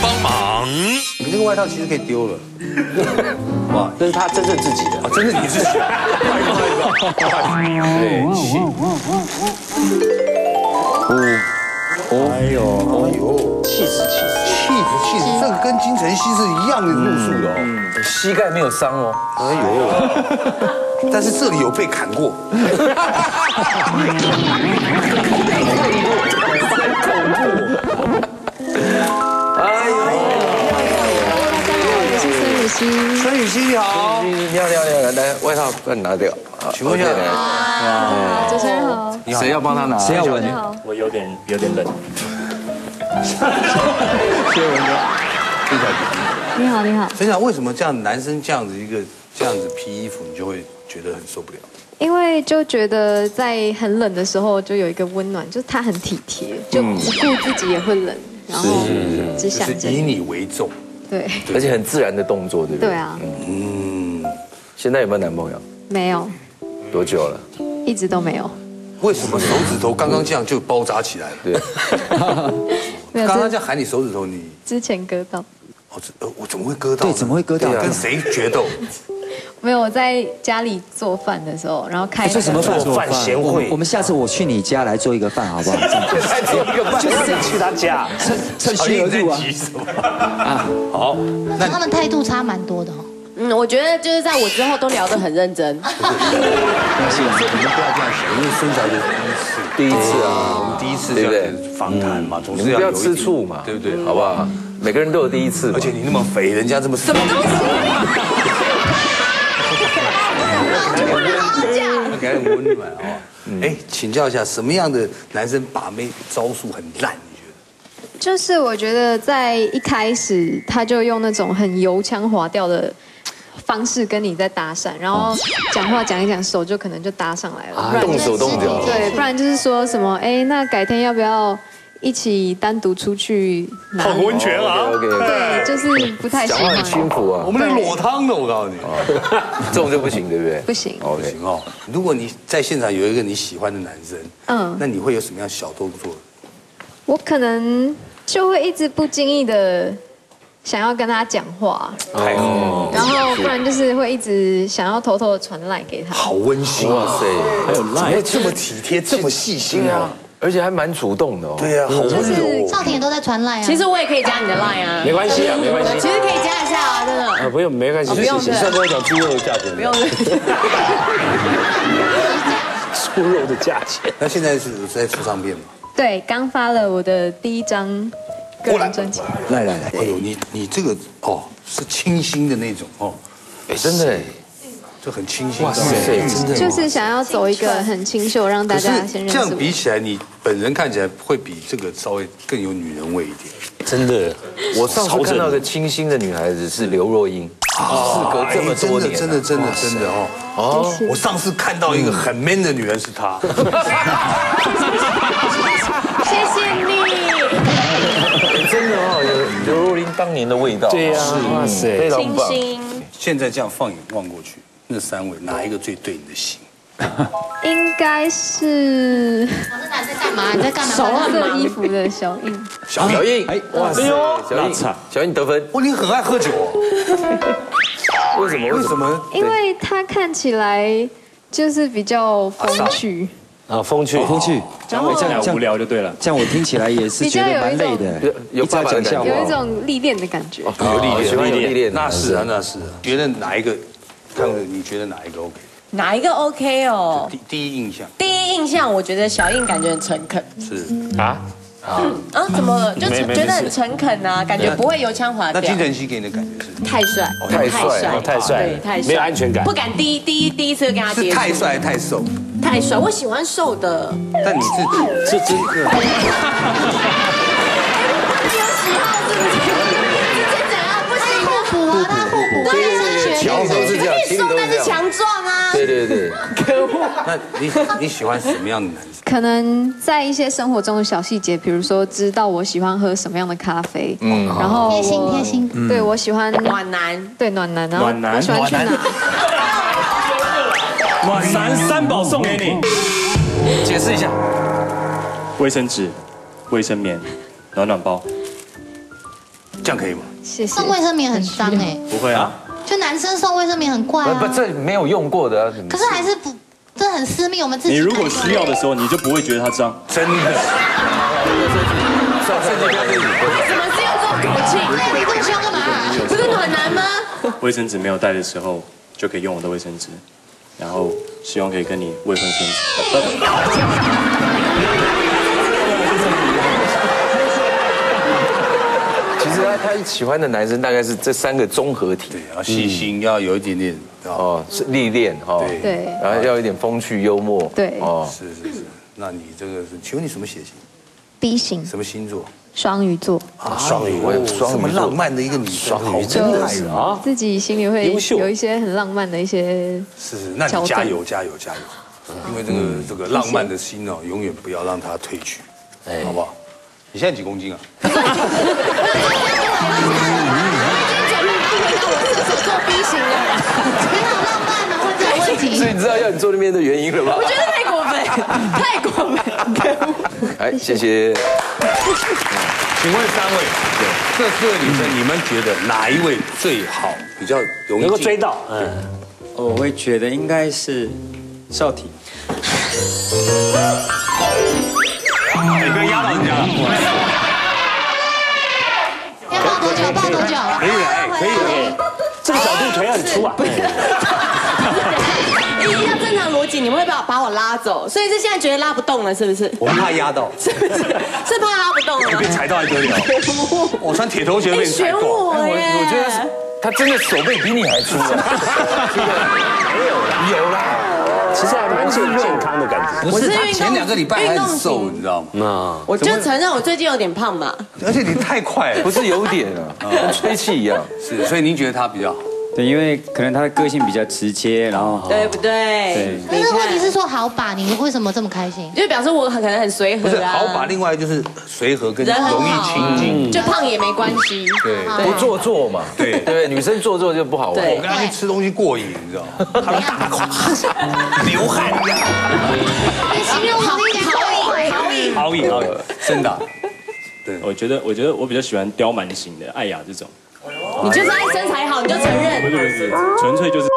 帮忙。你这个外套其实可以丢了。哇，这是他真正自己的。啊，真正你自己？不好意思，不好意思，不好意思。对，气。哎呦，哎呦，气死气死，气死气质，这个跟金晨曦是一样的路数的哦。膝盖没有伤哦。哎呦，但是这里有被砍过。哎孙雨欣。你好，你好你好你好，来外套帮你拿掉。请问一下，主持人好，谁要帮他拿？谁要闻？我有点有点冷。谢谢文哥，分享你好你好。分享为什么这样男生这样子一个这样子披衣服，你就会觉得很受不了？因为就觉得在很冷的时候就有一个温暖，就是他很体贴，就不顾自己也会冷，然后只想着以你为重。对 而且很自然的动作，对不对？对。啊，嗯，现在有没有男朋友？没有，多久了？一直都没有，为什么手指头刚刚这样就包扎起来了？对，刚刚这样喊你手指头，你之前割到，哦，这呃，我怎么会割到呢？对怎么会割到跟谁决斗？没有我在家里做饭的时候，然后开做什么饭？做饭贤惠我们下次我去你家来做一个饭，好不好？做一个饭，就是去他家，趁趁虚而入啊！什么？好，那他们态度差蛮多的哦。嗯，我觉得就是在我之后都聊得很认真。没关系啊，你们不要这样想，因为孙小姐是第一次，第一次啊我们第一次这样子访谈嘛，总是要不要吃醋嘛，对不对？好不好？每个人都有第一次，而且你那么肥，人家这么什么东西？要给点温暖哦。哎，请教一下，什么样的男生把妹招数很烂？就是我觉得在一开始他就用那种很油腔滑调的方式跟你在搭讪，然后讲话讲一讲，手就可能就搭上来了，动手动脚，对，不然就是说什么，哎，那改天要不要一起单独出去？泡温泉啊。OK，对，就是不太喜欢讲话很，轻浮啊我，们的裸汤的，我告诉你，这种就不行，对不对？不行。OK，行哦。如果你在现场有一个你喜欢的男生，嗯那你会有什么样小动作？我可能就会一直不经意的想要跟他讲话，哦，然后不然就是会一直想要偷偷的传赖给他。好温馨哇啊！塞，还有怎么会这么体贴，这么细心啊？，而且还蛮主动的哦。对呀，好温柔。少田都在传赖啊。其实我也可以加你的 line 啊，没关系啊，没关系。其实可以加一下啊，真的。啊，不用，没关系，不用谢谢。上跟我讲猪肉的价钱，不用。猪肉的价钱。那现在是在出唱片吗？对，刚发了我的第一张个人专辑，来来来，哎呦，你你这个哦是清新的那种哦，哎，真的哎，就很清新。哇塞，真的就是想要走一个很清秀，让大家先认识这样比。起来，你本人看起来会比这个稍微更有女人味一点。真的，我上次看到一个清新的女孩子是刘若英，事隔这么多年真的真的真的真的哦。哦，我上次看到一个很 man 的女人是她，谢谢你，真的哦，有刘若英当年的味道。对呀，哇非塞，常棒。清新。现在这样放眼望过去，那三位哪一个最对你的心？应该是我这男在干嘛？你在干嘛？黄色衣服的小印，小小印，哎哇塞，小英那惨，小印得分，哇，你很爱喝酒哦？为什么？为什么？因为他看起来就是比较风趣，啊，风趣，风趣，然后这样无聊就对了。这样我听起来也是觉得蛮累的有，有一直要讲有一种历练的感觉。有历练，历练，那是啊，那是啊。觉得哪一个？看着你觉得哪一个 OK？哪一个 OK 哦？第第一印象第一印象，我觉得小印感觉很诚恳是。啊，啊，怎么了？就觉得很诚恳啊，感觉不会油腔滑调。那金晨曦给你的感觉是？太帅，太帅哦太帅对，太帅，没有安全感不敢第一第一第一次跟他接触。太帅还是太瘦？太帅，我喜欢瘦的。但你是是真 的。不行，互补啊，他互补，对对对对，是这样，情侣瘦都是这样。但是强壮啊。对对对，那你你喜欢什么样的男生？可能在一些生活中的小细节，比如说知道我喜欢喝什么样的咖啡，嗯，然后贴心我贴心。对我喜欢暖男，对暖男，然后暖男我喜欢去哪？暖男三宝送给你，解释一下，卫生纸、卫生棉、暖暖包。这样可以吗？谢谢送。卫生棉很脏哎，不会啊，就男生送卫生棉很怪不不，啊。这没有用过的啊。可是还是不，这很私密，我们自己。你如果需要的时候，你就不会觉得它脏。真的，为什么是用这种口气？对，你这么凶干嘛？不是暖男吗？卫生纸没有带的时候，就可以用我的卫生纸，然后希望可以跟你未婚生子。其实他他喜欢的男生大概是这三个综合体。对，要细心，要有一点点，哦，哦，是历练哈，对。对。然后要有一点风趣幽默，对。哦，是是是。那你这个是，请问你什么血型？B 型。什么星座？双鱼座。啊，双鱼，我有双浪漫的一个女生，好就真爱人啊！自己心里会有一些很浪漫的一些是是，那你加油加油加油！因为这个这个浪漫的心哦，永远不要让它褪去，哎。好不好？你现在几公斤啊？做 B 型的，你好浪漫哦，问这个问题。所以你知道要你坐那边的原因了吧我？觉得太过分，太过分。哎，谢谢。请问三位，这四位女生，你们觉得哪一位最好，比较容易能够追到，嗯，我会觉得应该是少体。你不要压到人家了。要抱多久？抱多久？可以可以了。这个角度腿很粗啊。依照正常逻辑，你们会把把我拉走，所以是现在觉得拉不动了，是不是？我怕压到，是不是？是怕拉不动被？踩到还得了？我穿铁头鞋被哎，你踩选我断。耶！我觉得他真的手背比你还粗啊！没有啦，有啦。其实还蛮健健康的感觉。不是，前两个礼拜还很瘦，你知道吗？那我就承认我最近有点胖嘛。而且你太快了，不是有点啊，跟吹气一样。是，所以您觉得他比较好？对，因为可能他的个性比较直接，然后对不对对？但是问题是说好把，你为什么这么开心？就表示我可能很随和啊。不是好把，另外就是随和跟容易好亲近。就胖也没关系。对，不做作嘛，对对对？女生做作就不好玩。对我跟他去吃东西过瘾，你知道吗？他都大口 流汗，你形容我听起来好瘾，好瘾。好瘾好瘾，真的啊。我觉得，我觉得我比较喜欢刁蛮型的艾雅这种，你就是爱身材好，你就承认。纯粹就是。